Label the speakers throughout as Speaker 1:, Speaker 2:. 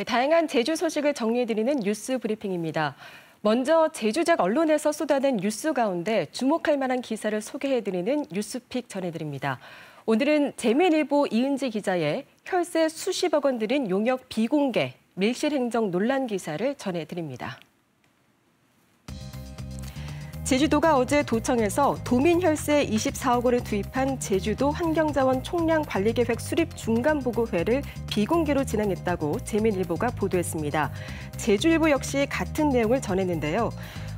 Speaker 1: 네, 다양한 제주 소식을 정리해드리는 뉴스 브리핑입니다. 먼저 제주지역 언론에서 쏟아낸 뉴스 가운데 주목할 만한 기사를 소개해드리는 뉴스픽 전해드립니다. 오늘은 제민일보 이은지 기자의 혈세 수십억 원 들인 용역 비공개, 밀실 행정 논란 기사를 전해드립니다. 제주도가 어제 도청에서 도민혈세 24억 원을 투입한 제주도 환경자원 총량 관리계획 수립 중간보고회를 비공개로 진행했다고 재민일보가 보도했습니다. 제주일보 역시 같은 내용을 전했는데요.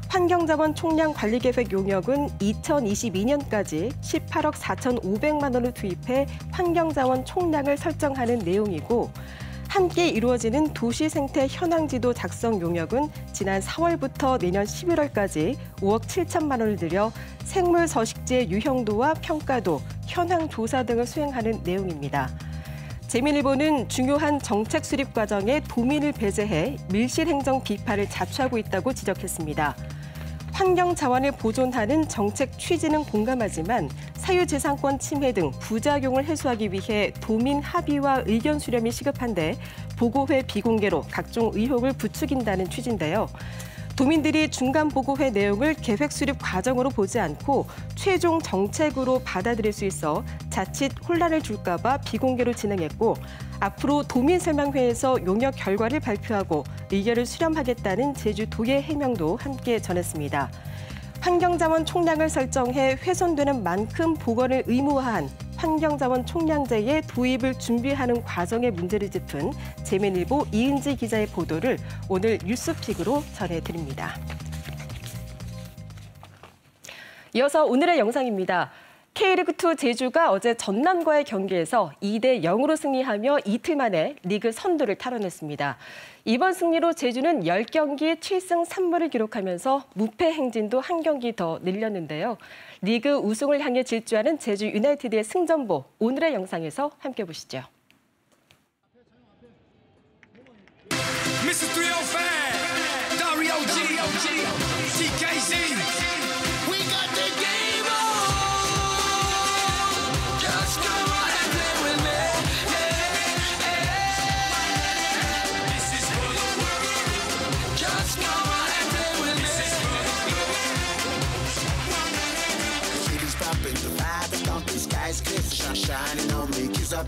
Speaker 1: 환경자원 총량 관리계획 용역은 2022년까지 18억 4,500만 원을 투입해 환경자원 총량을 설정하는 내용이고 함께 이루어지는 도시 생태 현황 지도 작성 용역은 지난 4월부터 내년 11월까지 5억 7천만 원을 들여 생물 서식지의 유형도와 평가도, 현황 조사 등을 수행하는 내용입니다. 재민일보는 중요한 정책 수립 과정에 도민을 배제해 밀실 행정 비판을 자초하고 있다고 지적했습니다. 환경 자원을 보존하는 정책 취지는 공감하지만 사유재산권 침해 등 부작용을 해소하기 위해 도민 합의와 의견 수렴이 시급한데 보고회 비공개로 각종 의혹을 부추긴다는 취지인데요. 도민들이 중간 보고회 내용을 계획 수립 과정으로 보지 않고 최종 정책으로 받아들일 수 있어 자칫 혼란을 줄까 봐 비공개로 진행했고 앞으로 도민 설명회에서 용역 결과를 발표하고 의견을 수렴하겠다는 제주도의 해명도 함께 전했습니다. 환경자원 총량을 설정해 훼손되는 만큼 보건을 의무화한 환경자원 총량제의 도입을 준비하는 과정의 문제를 짚은 재민일보 이은지 기자의 보도를 오늘 뉴스픽으로 전해드립니다. 이어서 오늘의 영상입니다. K리그2 제주가 어제 전남과의 경기에서 2대 0으로 승리하며 이틀 만에 리그 선두를 탈환했습니다. 이번 승리로 제주는 10경기 7승 3무를 기록하면서 무패 행진도 한 경기 더 늘렸는데요. 리그 우승을 향해 질주하는 제주 유나이티드의 승전보 오늘의 영상에서 함께 보시죠.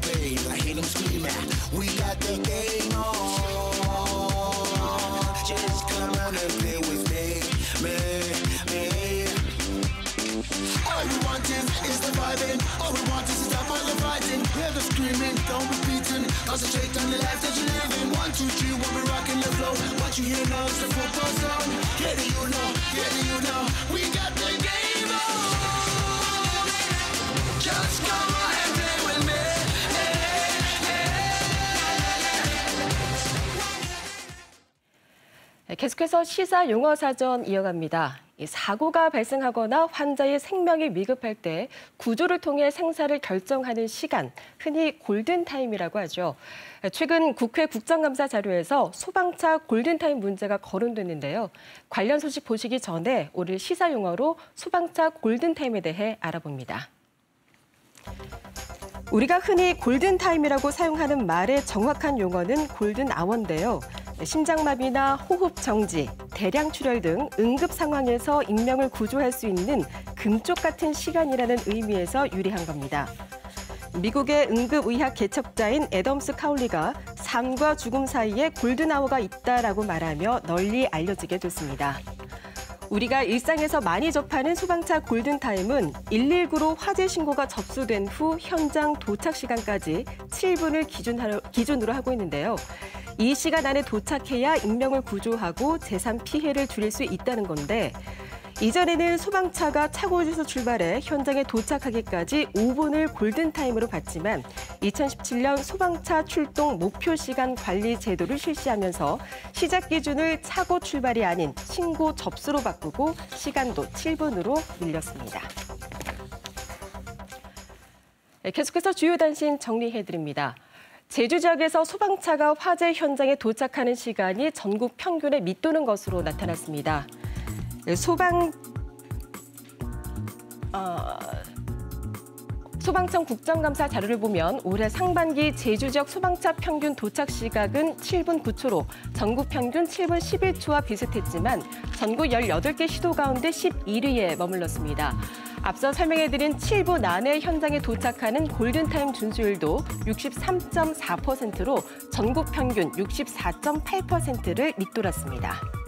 Speaker 1: Me, I hear them scream out, we got the game on. Just come on and play with me, me, me. All we want is, is the vibing. All we want is to stop all the fighting. Hear the screaming, don't be beating. Concentrate on the life that you live in. One, two, three, when we rocking the flow. What you hear now is the football song. Get it, you know, get it, you know. We got the game 계속해서 시사 용어 사전 이어갑니다. 사고가 발생하거나 환자의 생명이 위급할 때 구조를 통해 생사를 결정하는 시간, 흔히 골든타임이라고 하죠. 최근 국회 국정감사 자료에서 소방차 골든타임 문제가 거론됐는데요. 관련 소식 보시기 전에 오늘 시사 용어로 소방차 골든타임에 대해 알아봅니다. 우리가 흔히 골든타임이라고 사용하는 말의 정확한 용어는 골든아워인데요. 심장마비나 호흡 정지, 대량 출혈 등 응급 상황에서 인명을 구조할 수 있는 금쪽 같은 시간이라는 의미에서 유리한 겁니다. 미국의 응급의학 개척자인 애덤스 카울리가 삶과 죽음 사이에 골든아워가 있다라고 말하며 널리 알려지게 됐습니다. 우리가 일상에서 많이 접하는 소방차 골든타임은 119로 화재 신고가 접수된 후 현장 도착 시간까지 7분을 기준으로 하고 있는데요. 이 시간 안에 도착해야 인명을 구조하고 재산 피해를 줄일 수 있다는 건데 이전에는 소방차가 차고지에서 출발해 현장에 도착하기까지 5분을 골든타임으로 봤지만 2017년 소방차 출동 목표 시간 관리 제도를 실시하면서 시작 기준을 차고 출발이 아닌 신고 접수로 바꾸고 시간도 7분으로 늘렸습니다. 네, 계속해서 주요 단신 정리해드립니다. 제주 지역에서 소방차가 화재 현장에 도착하는 시간이 전국 평균에 밑도는 것으로 나타났습니다. 소방 어, 소방청 국정감사 자료를 보면 올해 상반기 제주 지역 소방차 평균 도착 시각은 7분 9초로 전국 평균 7분 11초와 비슷했지만 전국 18개 시도 가운데 11위에 머물렀습니다. 앞서 설명해드린 7분 안에 현장에 도착하는 골든타임 준수율도 63.4%로 전국 평균 64.8%를 밑돌았습니다.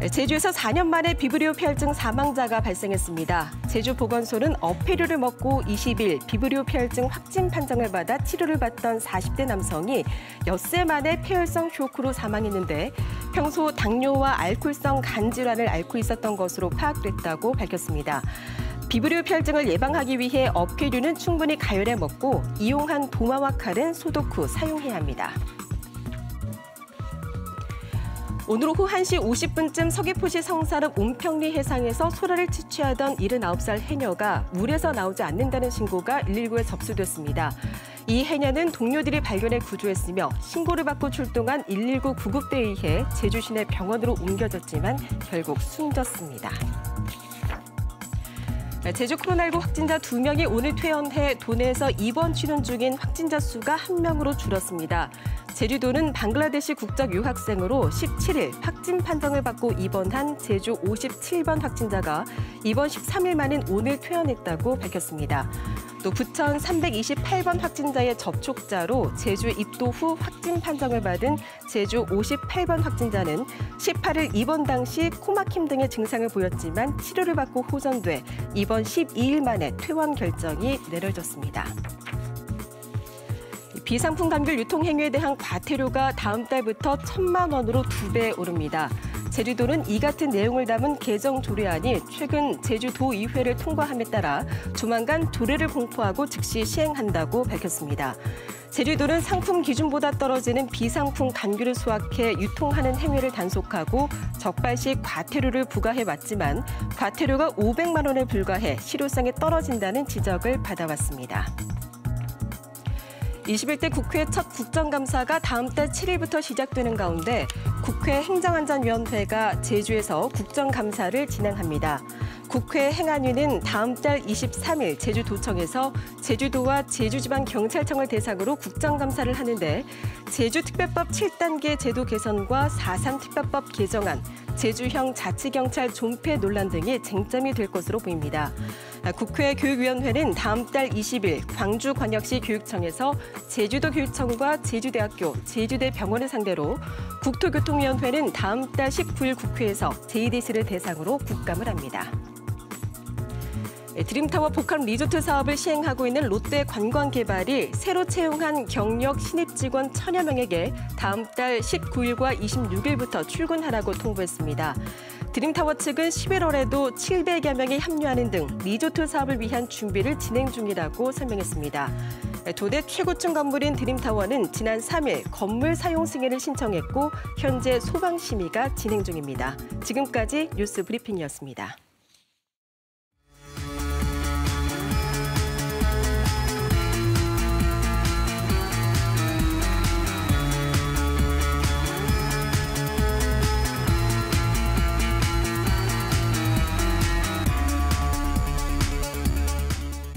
Speaker 1: 네, 제주에서 4년 만에 비브리오 폐혈증 사망자가 발생했습니다. 제주 보건소는 어패류를 먹고 20일 비브리오 폐혈증 확진 판정을 받아 치료를 받던 40대 남성이 엿새 만에 폐혈성 쇼크로 사망했는데 평소 당뇨와 알코올성 간 질환을 앓고 있었던 것으로 파악됐다고 밝혔습니다. 비브리오 폐혈증을 예방하기 위해 어패류는 충분히 가열해 먹고 이용한 도마와 칼은 소독 후 사용해야 합니다. 오늘 오후 1시 50분쯤 서귀포시 성사읍 웅평리 해상에서 소라를 채취하던 79살 해녀가 물에서 나오지 않는다는 신고가 119에 접수됐습니다. 이 해녀는 동료들이 발견해 구조했으며 신고를 받고 출동한 119 구급대에 의해 제주 시내 병원으로 옮겨졌지만 결국 숨졌습니다. 제주 코로나19 확진자 2명이 오늘 퇴원해 도내에서 입원 치료 중인 확진자 수가 1명으로 줄었습니다. 제주도는 방글라데시 국적 유학생으로 17일 확진 판정을 받고 입원한 제주 57번 확진자가 입원 13일 만인 오늘 퇴원했다고 밝혔습니다. 또 부천 328번 확진자의 접촉자로 제주 입도 후 확진 판정을 받은 제주 58번 확진자는 18일 입원 당시 코막힘 등의 증상을 보였지만 치료를 받고 호전돼 입원 12일 만에 퇴원 결정이 내려졌습니다. 비상품 감귤 유통 행위에 대한 과태료가 다음 달부터 천만 원으로 두 배 오릅니다. 제주도는 이 같은 내용을 담은 개정 조례안이 최근 제주도의회를 통과함에 따라 조만간 조례를 공포하고 즉시 시행한다고 밝혔습니다. 제주도는 상품 기준보다 떨어지는 비상품 간규를 수확해 유통하는 행위를 단속하고 적발시 과태료를 부과해 왔지만 과태료가 500만 원에 불과해 실효성이 떨어진다는 지적을 받아왔습니다. 21대 국회 첫 국정감사가 다음 달 7일부터 시작되는 가운데 국회 행정안전위원회가 제주에서 국정감사를 진행합니다. 국회 행안위는 다음 달 23일 제주도청에서 제주도와 제주지방경찰청을 대상으로 국정감사를 하는데 제주특별법 7단계 제도 개선과 4.3 특별법 개정안, 제주형 자치경찰 존폐 논란 등이 쟁점이 될 것으로 보입니다. 국회 교육위원회는 다음 달 20일 광주광역시 교육청에서 제주도 교육청과 제주대학교, 제주대 병원을 상대로 국토교통위원회는 다음 달 19일 국회에서 JDC를 대상으로 국감을 합니다. 네, 드림타워 복합 리조트 사업을 시행하고 있는 롯데 관광개발이 새로 채용한 경력 신입 직원 천여 명에게 다음 달 19일과 26일부터 출근하라고 통보했습니다. 드림타워 측은 11월에도 700여 명이 합류하는 등 리조트 사업을 위한 준비를 진행 중이라고 설명했습니다. 네, 도대 최고층 건물인 드림타워는 지난 3일 건물 사용 승인을 신청했고 현재 소방 심의가 진행 중입니다. 지금까지 뉴스 브리핑이었습니다.